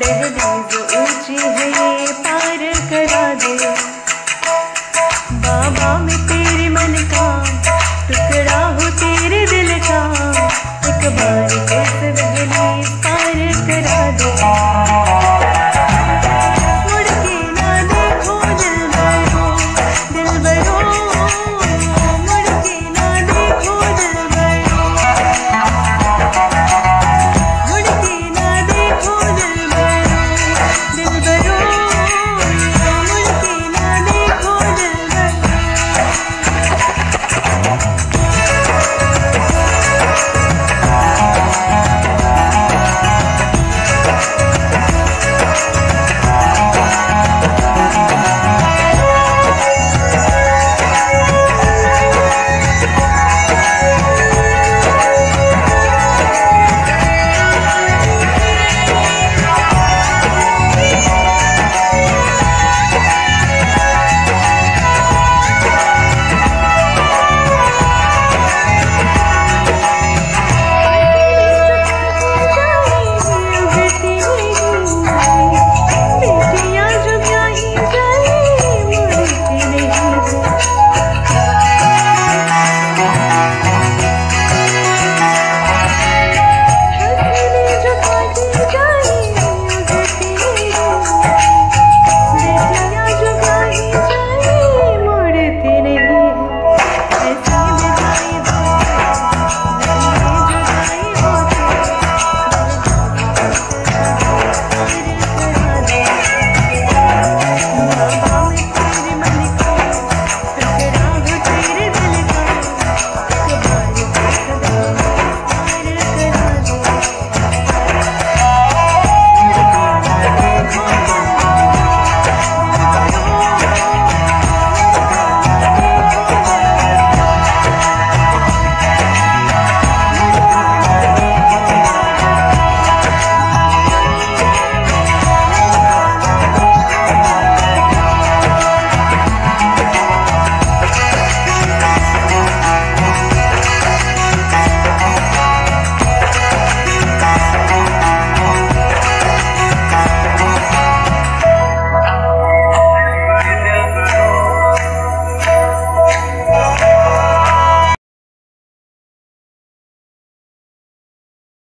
दहलीज ऊँची है ये पार करा दे। बाबा में तो